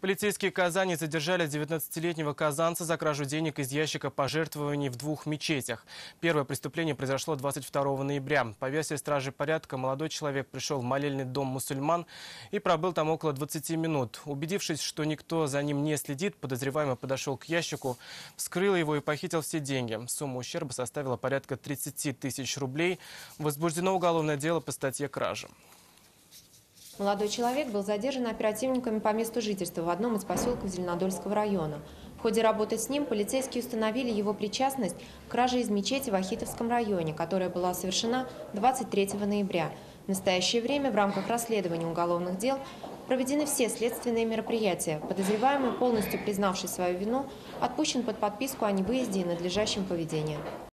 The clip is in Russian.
Полицейские Казани задержали 19-летнего казанца за кражу денег из ящика пожертвований в двух мечетях. Первое преступление произошло 22 ноября. По версии стражи порядка, молодой человек пришел в молельный дом мусульман и пробыл там около 20 минут. Убедившись, что никто за ним не следит, подозреваемый подошел к ящику, вскрыл его и похитил все деньги. Сумма ущерба составила порядка 30 тысяч рублей. Возбуждено уголовное дело по статье кражи. Молодой человек был задержан оперативниками по месту жительства в одном из поселков Зеленодольского района. В ходе работы с ним полицейские установили его причастность к краже из мечети в Ахитовском районе, которая была совершена 23 ноября. В настоящее время в рамках расследования уголовных дел проведены все следственные мероприятия. Подозреваемый, полностью признавший свою вину, отпущен под подписку о невыезде и надлежащем поведении.